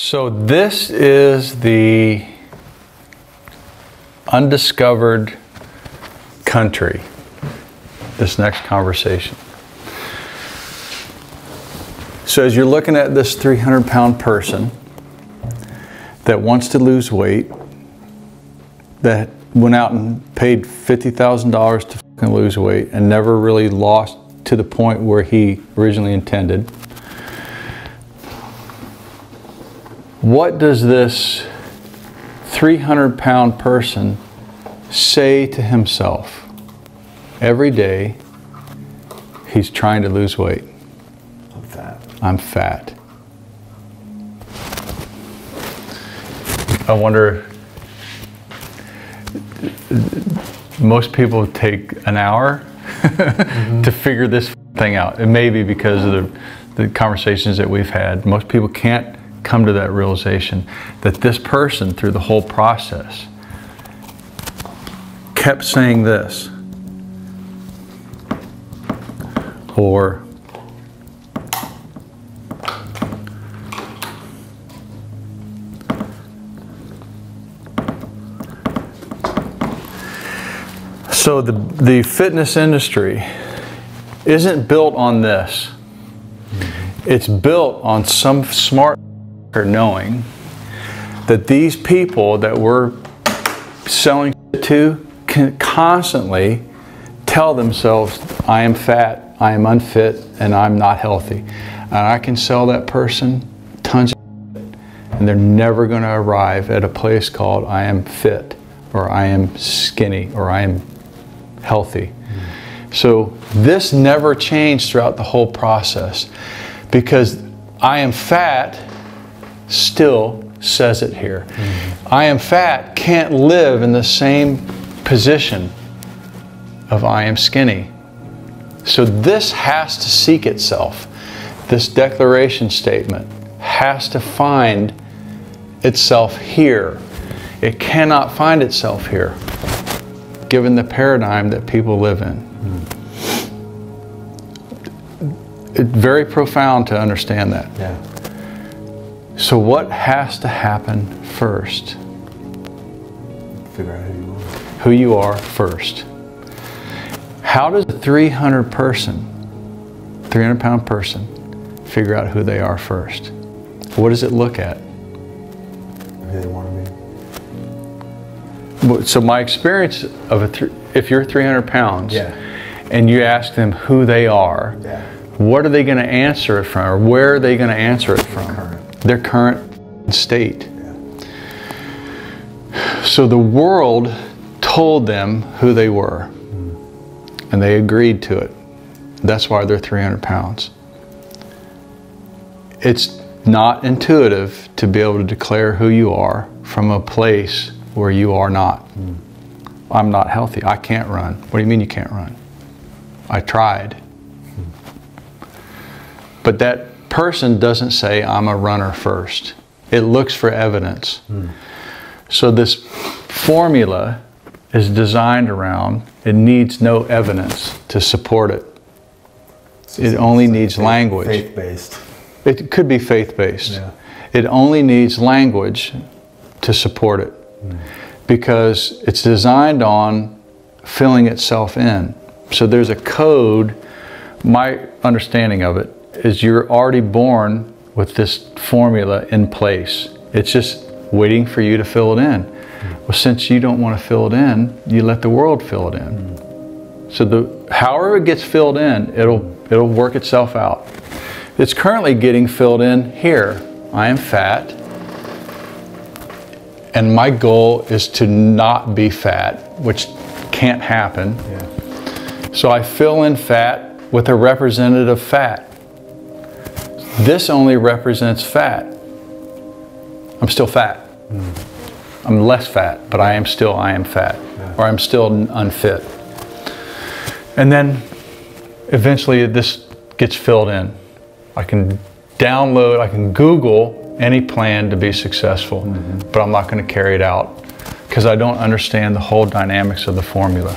So, this is the undiscovered country, this next conversation. So, as you're looking at this 300 pound person that wants to lose weight, that went out and paid $50,000 to lose weight and never really lost to the point where he originally intended. What does this 300 pound person say to himself every day he's trying to lose weight? I'm fat. I'm fat. I wonder, most people take an hour mm-hmm. to figure this thing out. It may be because of the, the conversations that we've had. Most people can't come to that realization that this person, through the whole process, kept saying this. Or, So the, the fitness industry isn't built on this. It's built on some smart knowing that these people that we're selling to can constantly tell themselves, I am fat, I am unfit, and I'm not healthy. And I can sell that person tons of and they're never going to arrive at a place called I am fit or I am skinny or I am healthy. So this never changed throughout the whole process because I am fat still says it here. Mm-hmm. I am fat can't live in the same position of I am skinny. So this has to seek itself. This declaration statement has to find itself here. It cannot find itself here given the paradigm that people live in. It's very profound to understand that. Yeah. So, what has to happen first? Figure out who you are. Who you are first. How does a 300 person, 300 pound person, figure out who they are first? What does it look at? Who they want to be. So my experience of a, if you're 300 pounds, Yeah. and you ask them who they are. Yeah. what are they going to answer it from, or where are they going to answer it from? Current. Their current state. So the world told them who they were, and they agreed to it. That's why they're 300 pounds. It's not intuitive to be able to declare who you are from a place where you are not. I'm not healthy. I can't run. What do you mean you can't run? I tried. But that person doesn't say, I'm a runner first. It looks for evidence. Hmm. So this formula is designed around, it needs no evidence to support it. It only needs language. Faith based. It could be faith based. Yeah. It only needs language to support it hmm. because it's designed on filling itself in. So there's a code. My understanding of it is you're already born with this formula in place. It's just waiting for you to fill it in. Well, since you don't want to fill it in, you let the world fill it in. So the however it gets filled in, it'll it'll work itself out. It's currently getting filled in here. I am fat. And my goal is to not be fat, which can't happen. Yeah. So I fill in fat with a representative fat. This only represents fat. I'm still fat. Hmm. I'm less fat, but I am still I am fat, or I'm still unfit. And then eventually this gets filled in. I can download, I can Google any plan to be successful, mm-hmm. but I'm not going to carry it out because I don't understand the whole dynamics of the formula.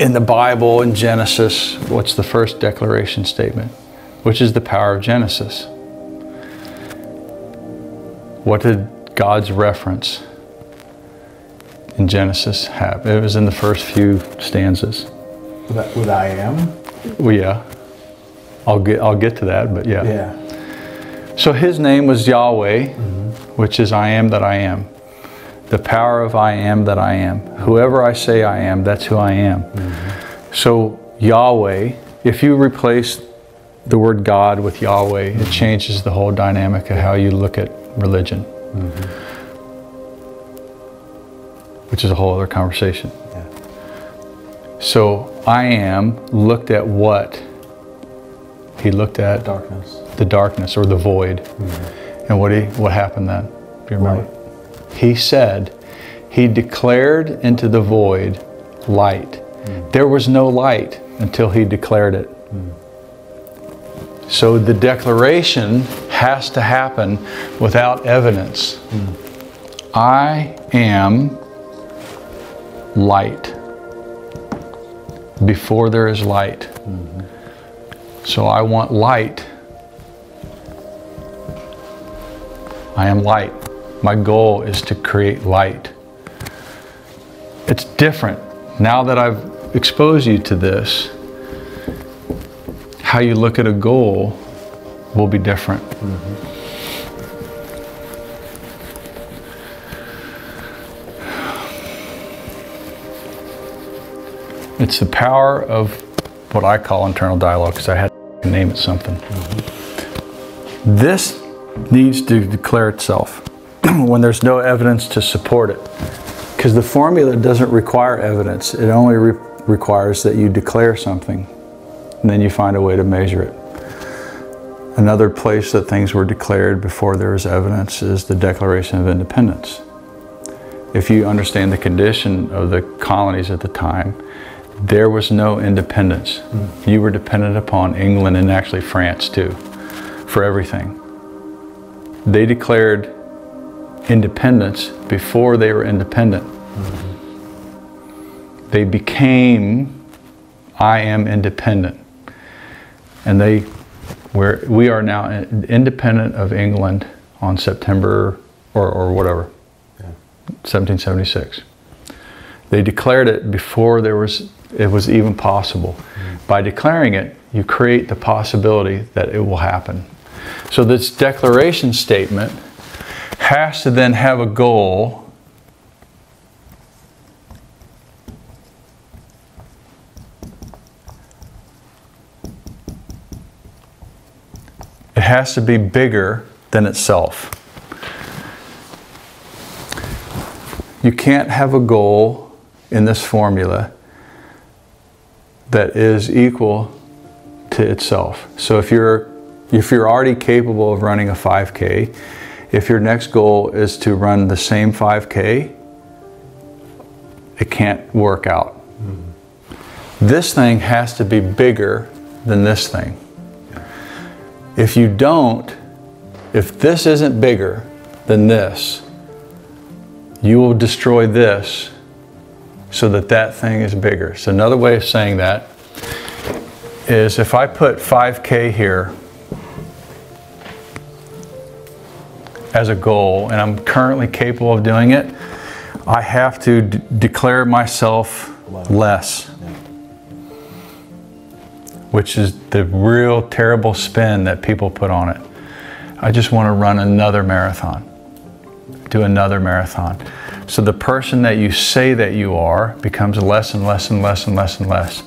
In the Bible, in Genesis, what's the first declaration statement? Which is the power of Genesis. What did God's reference in Genesis have? It was in the first few stanzas. With, with I am? Well, yeah. I'll get I'll get to that, but yeah. Yeah. So his name was Yahweh, mm-hmm. which is I am that I am. The power of I am that I am. Whoever I say I am, that's who I am. Mm-hmm. So Yahweh, if you replace the word God with Yahweh, it changes the whole dynamic of how you look at religion. Mm-hmm. Which is a whole other conversation. Yeah. So I am looked at what? He looked at Darkness. the darkness or the void. Mm-hmm. And what he what happened then? Do you remember? He said, he declared into the void light. Mm. There was no light until he declared it. Mm. So the declaration has to happen without evidence. I am light before there is light. So I want light. I am light. My goal is to create light. It's different. Now that I've exposed you to this, how you look at a goal will be different. Mm-hmm. It's the power of what I call internal dialogue because I had to name it something. Mm-hmm. This needs to declare itself when there's no evidence to support it. Because the formula doesn't require evidence, it only re- requires that you declare something and then you find a way to measure it. Another place that things were declared before there was evidence is the Declaration of Independence. If you understand the condition of the colonies at the time, there was no independence. Mm. You were dependent upon England and actually France too for everything. They declared independence before they were independent. Mm-hmm. They became, I am independent. And they, where we are now independent of England on September or, or whatever, Yeah. 1776. They declared it before there was it was even possible. Mm-hmm. By declaring it, you create the possibility that it will happen. So this declaration statement has to then have a goal has to be bigger than itself. You can't have a goal in this formula that is equal to itself. So if you're if you're already capable of running a 5k, if your next goal is to run the same 5k, it can't work out. Hmm. This thing has to be bigger than this thing. If you don't, if this isn't bigger than this, you will destroy this so that that thing is bigger. So another way of saying that is if I put 5K here as a goal and I'm currently capable of doing it, I have to declare myself less. Which is the real terrible spin that people put on it. I just want to run another marathon, do another marathon. So the person that you say that you are becomes less and less and less and less and less.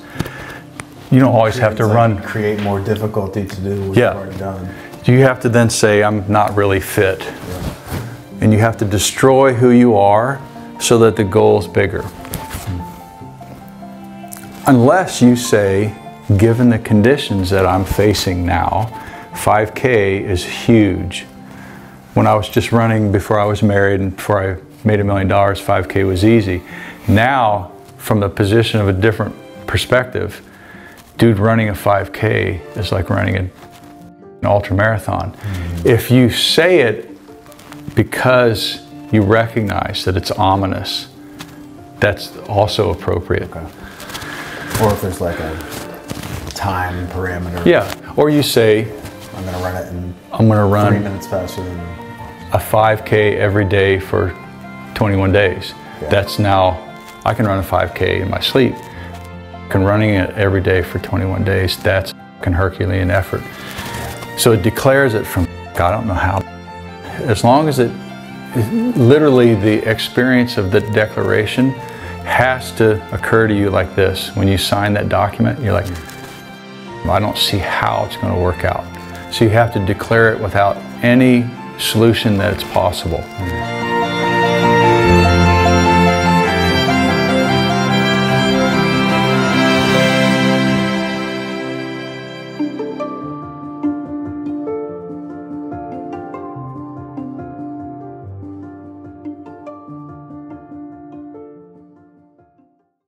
You don't always have to like run. Create more difficulty to do what Yeah. you've already done. You have to then say, I'm not really fit. And you have to destroy who you are so that the goal is bigger. Unless you say, given the conditions that I'm facing now, 5K is huge. When I was just running before I was married and before I made a million dollars, 5K was easy. Now, from the position of a different perspective, dude, running a 5K is like running a an ultra marathon. Mm-hmm. If you say it because you recognize that it's ominous, that's also appropriate. Or if there's like a time parameter. Yeah. Or you say, I'm going to run it in I'm going to three run minutes faster than. a 5K every day for 21 days. Yeah. That's now, I can run a 5K in my sleep. Can running it every day for 21 days, that's a Herculean effort. So it declares it from, I don't know how. As long as it, literally the experience of the declaration has to occur to you like this. When you sign that document, you're like, I don't see how it's going to work out. So you have to declare it without any solution that it's possible.